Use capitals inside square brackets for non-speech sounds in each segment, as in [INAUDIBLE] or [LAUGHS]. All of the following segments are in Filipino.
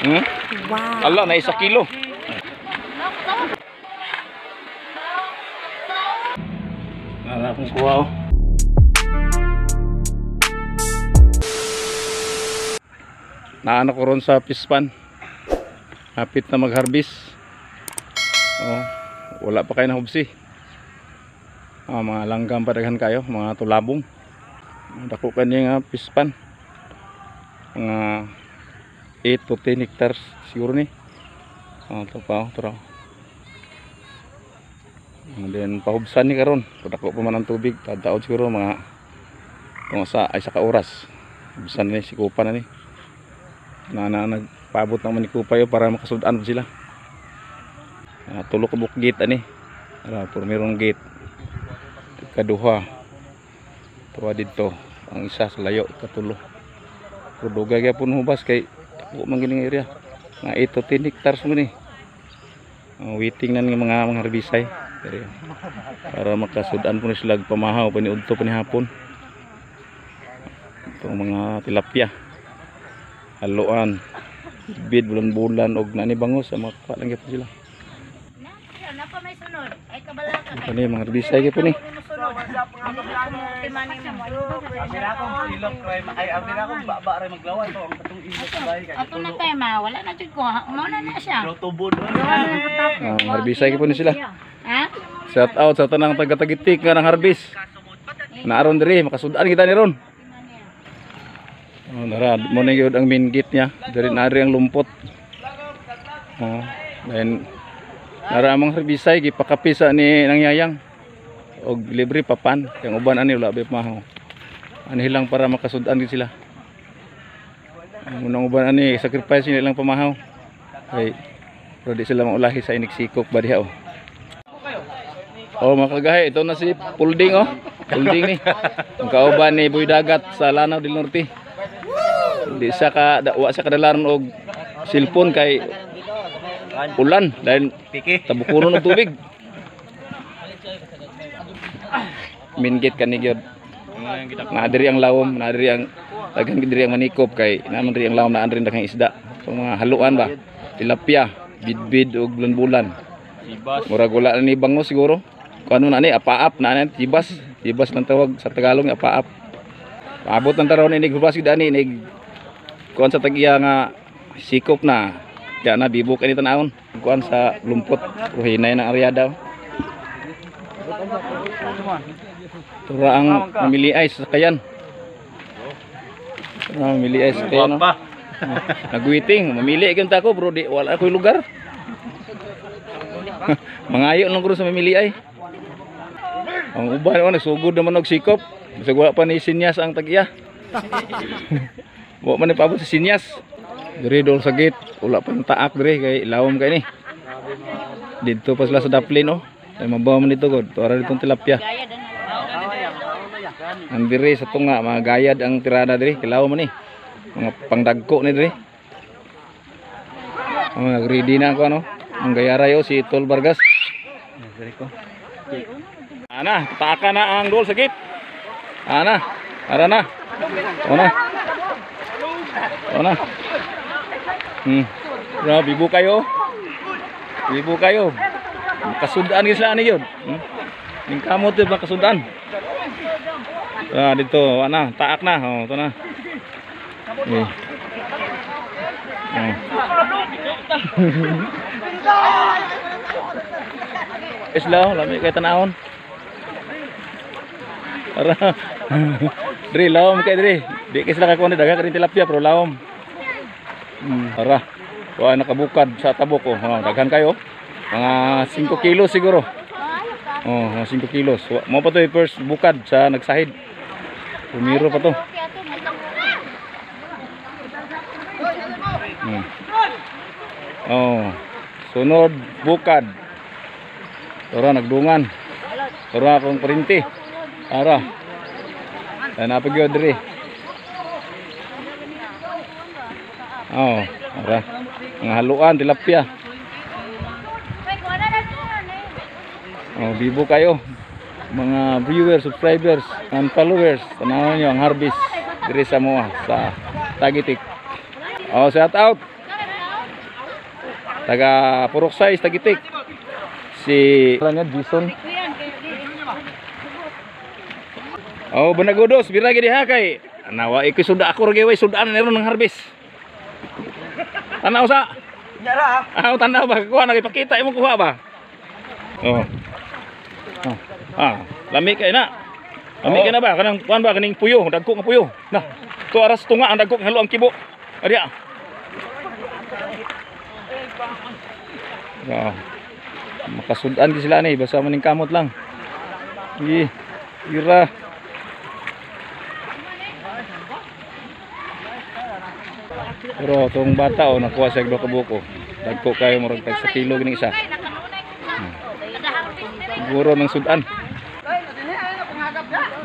Hmm? Wow. Ala, na isa kilo. Nara akong kuha oh. Naano ko ron sa pispan. Hapit na mag-harvest. Oh, wala pa kayo na hubsi. Ah, mga langgam padaghan kayo, mga tulabong. Dako kanya nga pispan. Mga 8 to 10 hectares siguro ni. Oh, ito pa, oh, tara. And then pahubsan ni karon. Padako pa man ang tubig, tadaot siguro mga kung sa ay sa kauras. Hubsan ni si Kupa na ni. Na, na nagpabot naman ni Kupa yo para makasudan po sila. Ah, tulo ka buk gate ani. Ara, por merong gate. Kaduha. Tuwa dito. Ang isa sa layo, katulo. Dugay gyapon hubas kay ako man gining area. Nga 8 to 10 hectares mo ni. Uh, waiting na ng mga mga herbicide. Pero, para makasudan po na sila pamahaw pa ni udto pa ni hapon. Itong mga tilapia. Haluan. Bid bulan-bulan og nani bangos sa mga lang gyapon sila. Ano pa may sunod? Ay kabala ka. Ito ni mga herbicide gyapon ni. Amira akong ilok kay ay amira akong baba ray maglawan to ang katong ilok bay kay Ato na tayo ma, wala na jud ko. Mao na na siya. Tubod. Ah, herbicide gyapon ni sila. Ha? Shout out sa tanang taga-tagitik nga ng harvest. Naaron diri makasudan kita ni ron. Oh, nara mo na gyud ang main gate niya. Diri na ang lumpot. Oh, then nara ang mga herbicide gipakapi sa ni nangyayang. Og libre papan kay ang uban ani wala ba maho. Ani lang para makasudan gid sila. Ang unang uban ani sacrifice nila lang pamahaw. Kay pero di sila maulahi sa iniksikok ba diha oh. Oh mga kagahe, ito na si Pulding oh. Pulding ni. Ang kauban ni Boy Dagat sa Lanao del Norte. Di sa ka wa sa kadalaran og cellphone kay ulan dahil tabukuron ng tubig. Main gate kani gyud. Na diri ang lawom, na diri ang daghang diri ang manikop kay naman diri ang lawom na rin daghang isda. So mga haluan ba, tilapia, bidbid ug bulan-bulan. Murag wala na ni bango siguro. Kung ano na ni, apaap na na, tibas. Tibas ng tawag sa Tagalog, apaap. Paabot ng taron inig hubas gid ani inig kuan sa tagiya nga sikop na. Kaya na bibuk ani tanawon. Kuan sa lumpot, ruhinay ng area daw. Tura ang mamili ay sa kayan. Tura ang mamili ay sa kayan. No? Nagwiting, mamili gyud ta ko bro, di wala ko'y lugar. [LAUGHS] Mangayo lang ko sa mamili ay. Ang uban oh, nagsugod naman og sikop. Bisag wala pa ni sinyas ang tagiya. [LAUGHS] Wa man ni paabot sa sinyas. Diri dol sa gate, wala pa ng taak diri kay lawom kay ni. Dito pa sila sa daplin oh. Ay mabaw man dito god. Tuara ditong tilapia. Ang diri sa tunga mga gayad ang tirada diri, kilaw man ni. Mga pangdagko ni diri. Mga greedy na ako ano. Ang gayaray oh, si Tol Vargas. Ana, taka na ang goal sa gate. Ana, ara na. O na. O na. Hmm. Bro, bibo kayo. Bibo kayo. Kasudaan gid sila ni yun. Hmm? Ning kamot yun, kasudaan. Ah, dito, ana, taak na. Oh, ito na. Eh. Oh. Islaw, lami kay tanahon. Ara. dre lawom kay dre. Di kay sila kakuha ni daga kay tilapia pero lawom. Hmm, ara. Kuha nakabukad sa tabok oh. oh daghan kayo. Mga 5 kilos siguro. Oh, mga 5 kilos. Wa- Mo pa to first bukad sa nagsahid. Pumiro pa to. Hmm. Oh. Sunod bukad. Tara nagdungan. Tara akong printi. Ara. Ay napagyo diri. Oh, ara. Mga haluan tilapia. Oh, bibo kayo. Mga viewers, subscribers, and followers. Tanawan nyo ang harvest diri sa Moa sa Tagitik. Oh, shout out. taga Purok Size, Tagitik. Si Wala niya, Jason. Oh, banagodos, bira gid ha kay. Nawa ikoy suda ako ra way sudaan meron ng harvest. Tanaw sa. Nyara ah. tanaw ba kuha na ipakita imo kuha ba? Oh. Ah, ah lami kay na. Lami kay na ba kanang kuan ba kaning puyo, dagko nga puyo. Na. To aras tunga ang dagko halo ang kibo. Ariya. Ya. Makasudan di sila ni basta maning kamot lang. Gi. Ira. Pero tong bata o nakuha sa buko. Dagko kayo murag tag sa kilo gining isa. Siguro ng sudan.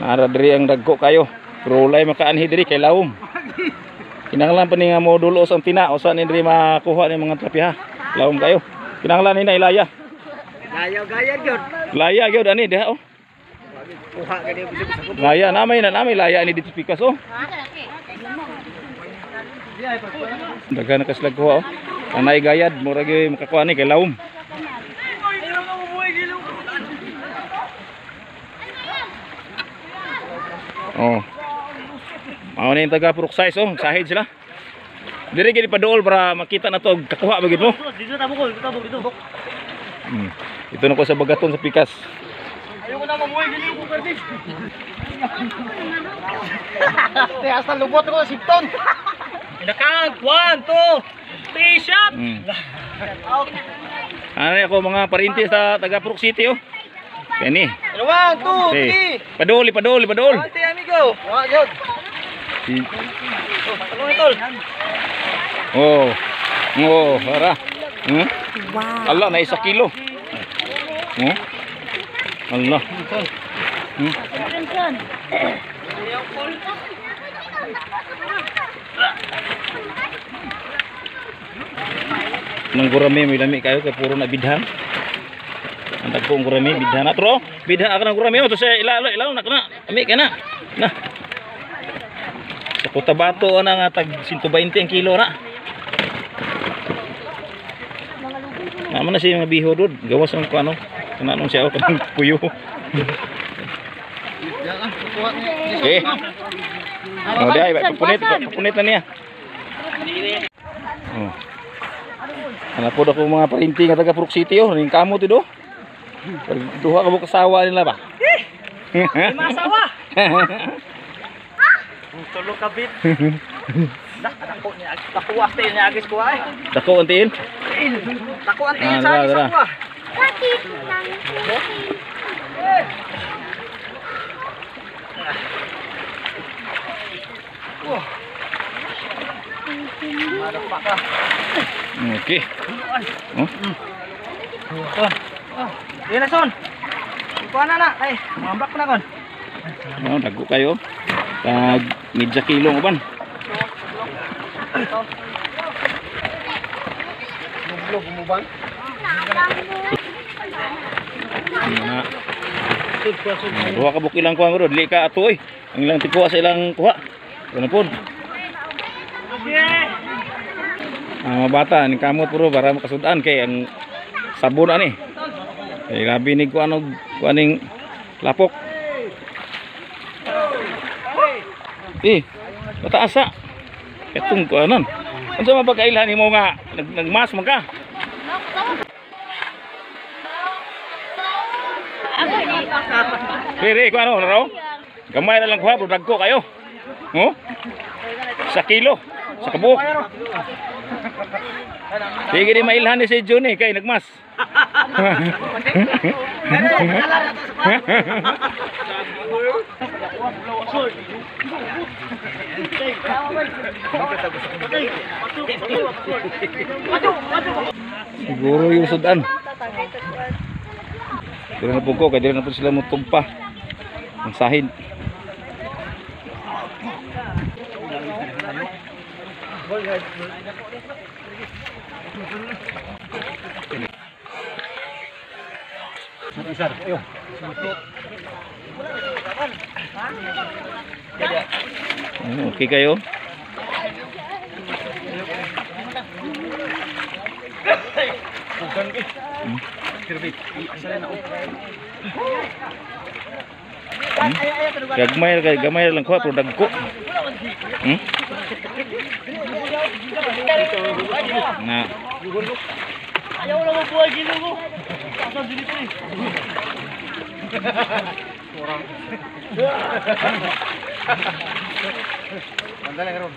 Nara diri ang dagko kayo. Walay makaanhi diri kay lawom. Kinahanglan pa ni nga mo dulo sa tina o saan diri makuha ni mga trapiha. Lawom kayo. Kinahanglan ni na ilaya. Gaya-gaya gyud. Laya gyud ani diha oh. Laya namay na namay laya ni dito pikas oh. Daghan na kaslag kuha oh. Anay gayad murag gyud makakuha ni kay lawom. Oh. Mao na yung taga Purok size oh, sahid sila. Diri gid paduol para makita na to kakuha bagid mo. Dito tabo ko, dito tabo dito. Hmm. Ito na ko sa bagaton sa pikas. Ayoko na mamuhay gani ko perdi. Te hasta lubot ko sipton. Nakang 1 2 3 shot. Hmm. Ano ako mga parinti sa taga Purok City oh. Kani. 1 2 Si. Paduli, paduli, paduli. Ate amigo. Si. Ano itol? Oh. Oh, para. Hmm? Wow. Allah na isa kilo. Hmm? Allah. Hmm? Nang gurami may lami kayo kay puro na bidhan. Ang dagko ang gurami bidhan na tro. Bidhan ako ng gurami oh to sa ilalo ilalo na kana. Ami kana. Na. Sa Cotabato na nga tag 120 ang kilo na. Naman na siya mga biho doon. Gawas ng ano. Kananong siya o kanang puyo. eh. Oh, di ay, papunit, papunit na niya. Oh. Ano po ako mga parinti nga taga Purok City oh, ning kamo ti do. Duha ka mo kasawa nila ba? Masawa. Tulog ka bit. Dak dako ni dako ate ni agis ko ay. Dako antiin. Dako ante Ah, sa agis ko. ah. Motherfucker. Okay. Oh, di na son. Kuha na na, kay mambak na kon. oh dago kayo. Tag medya kilo nga ban. Buglo bumubang. Ano na. Duha ka buk ilang kuha mo dili ka ato oy. Ang ilang tikuha sa ilang kuha. Ano po? Ah, mga bata, ni kamot puro para makasudaan kay ang sabon ani. Kay grabe ni ko ano kuaning lapok. Eh, mataasa. Itong kuanon. Unsa man pagkailan nimo nga nag nagmas man ka? Rere, kung ano, naro? Gamay na lang kuha, pero dagko kayo. Oh? Sa kilo. Sa kabuk. Sige di mailhan ni si Juni kay nagmas. Siguro yung sudan. Dili na po ko, kaya dili na po sila mutugpa. Ang sahid. Oh, Okay kayo? Bukan eh. Hmm? Kirby. Asal na ako. Gagmay kay gamay lang ko pero dagko. Hmm? Na Ayaw lang mo buhay gino mo. Asal dili pre. Mandala nga ron.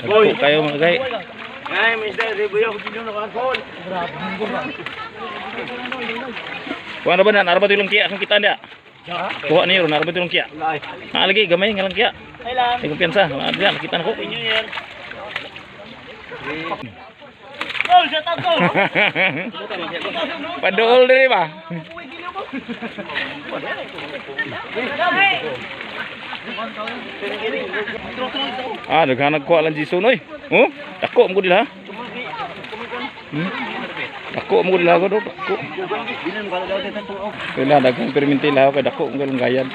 dagko kayo mga gay. Ay, Mr. Ribuyo, gino na kankol. Kuha na ba na narba tulong kiya kung kita ndia. Kuha niyo narba tulong kiya. Lai. Ah lagi gamay nga lang kiya. Ay lang. Ay kumpiyansa, ah, diyan nakita na ko. Inyo yan. Oh, shut up go. Padol diri ba? Ah, daghanag ko lang Jason oy. Oh, dako mo ko dila. Hmm? Dako mo ko dila ko do. Dako. Binan mo daw dito to. Wala daghang perminti laho kay dako mo galong gayad.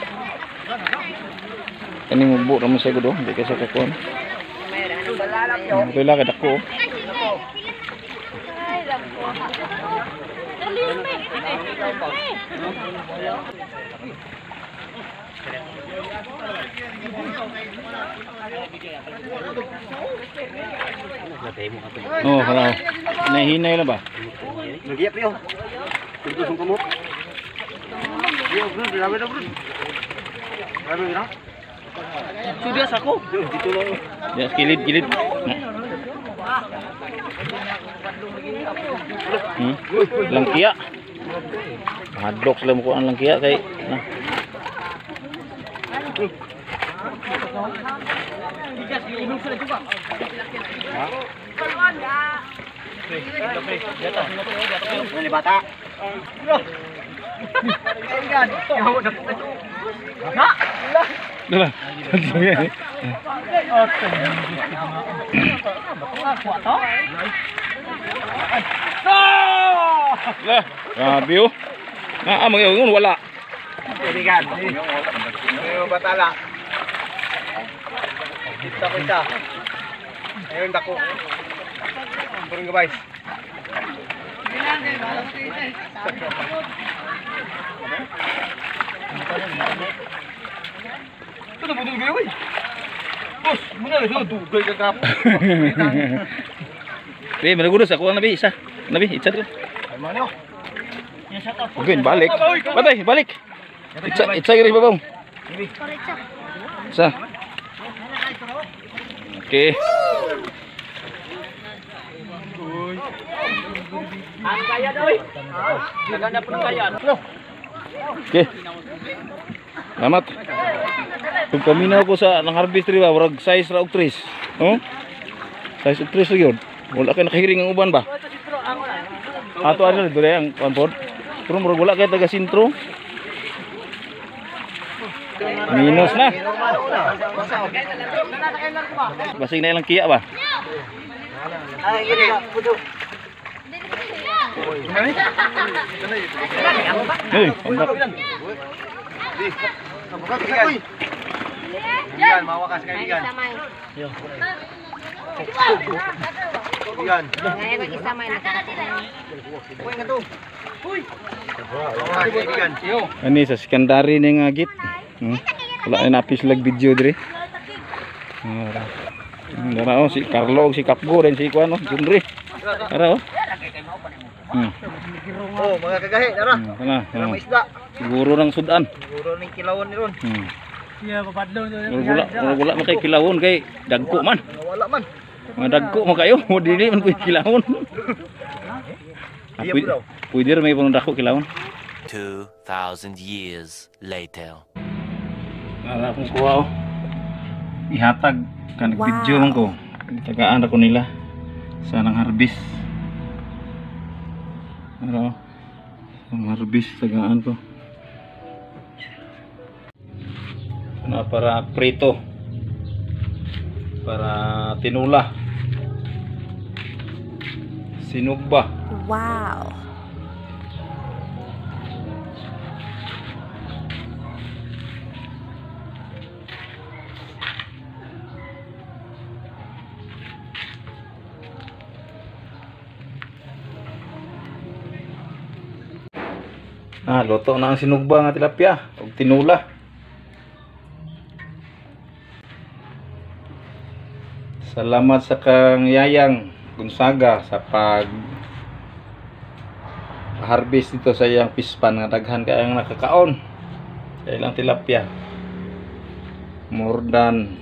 Kani mo bu ra mo sa gudo, di ka sa kakuan. Wala kay dako. Oh, hala. Nahinay na ba? Nagyap yo. Dito sung kumot. Yo, bro, grabe na bro. Grabe na. Sudah ako. Dito lang. Ya, kilid, kilid. Hmm? Langkia. Hadlok sila mo ko ang langkia kay na. Ini bata. Dala. Lah, grabe oh. Na amang yun wala. Kaibigan. Yung batala. Dito ko isa. Ayun dako. Turun guys. Ito na budol gayo eh. Bos, muna na siya dugay ka kap. Be, managudos ako ang nabi isa. Nabi, itsa ko. Okay, balik. Batay, balik. Itsa, itsa giri babaw. Isa. Okay. Okay. Salamat. Kung paminaw ko sa nang harvest ba, warag size ra og trees. Oh? Size og trees ra gyud. Wala kay nakahiring ang uban ba? Ato ano dure ang konpod. Pero murag wala kay taga sentro. Minus na. Basig na ilang kiya ba? Ay, gini ka. Pudo. Hey, pandak. Kaibigan. Kaibigan, mawakas kaibigan. Kaibigan. Ngayon mag-isamay na Uy, nga to. Uy. Ani sa secondary ni nga git. Hmm? Wala na napis lag video dire. Ara. Dara oh si Carlo si Kapgo dan si Kuan oh, Junri. Ara oh. Hmm. Oh, mga kagahi, hmm, Kana. May isda. Siguro nang sudan. Siguro ning kilawan ni ron. Hmm. Iya. Murag Wala wala man kay kilawon kay dagko man. Wala man. Mga dagko mo kayo, mo dili man kuy kilawon. Pwede, ra may pang dako kilawon. 2,000 years later. Ara akong kuha oh. Ihatag kan video man ko. Tagaan ako nila sa nang harvest. Ara oh. Ang harvest tagaan ko. Na para prito. Para tinula. Sinugba. Wow. Ah, luto na ang sinugba nga tilapia ug tinula. Salamat sa kang yayang Gonzaga sa pag harvest dito sa iyang pispan nga daghan kayang nakakaon sa ilang tilapia. More than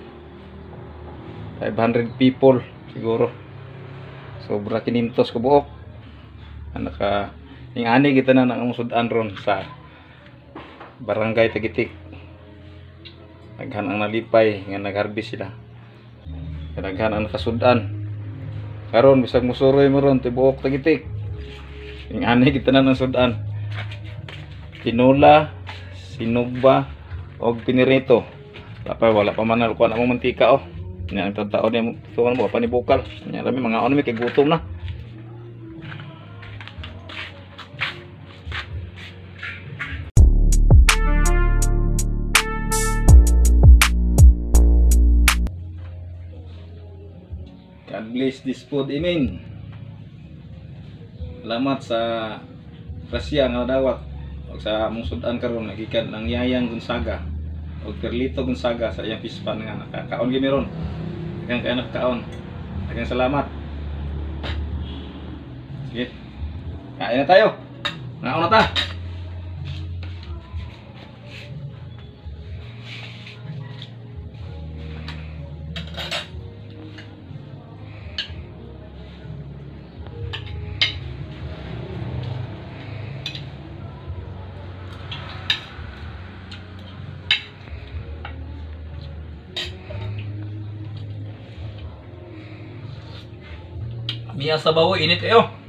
500 people siguro. Sobra 500 ko buok. Ang naka ning ani kita na nang sudan ron sa barangay Tagitik. Daghan ang nalipay nga nag-harvest sila. Daghan ang nakasudan. Karon bisag musuroy mo ron tibuok Tagitik. Ning ani kita na ng sudan. Tinula, sinugba, og pinirito. Pa, wala pa man na kuha na mong mantika oh. Nya ang tao niya tuwan mo pa ni bukal. Nya rami mga ano mi kay gutom na. God bless this food, amen. Salamat sa grasya nga dawat o sa among sudan karon nagikan ng Yayang Gonzaga o Perlito Gonzaga sa iyang pispan nga nakakaon gyud meron. Daghang kay nakakaon. Daghang salamat. Sige. Kain na tayo. Nauna ta. Miya sa bawo init kayo.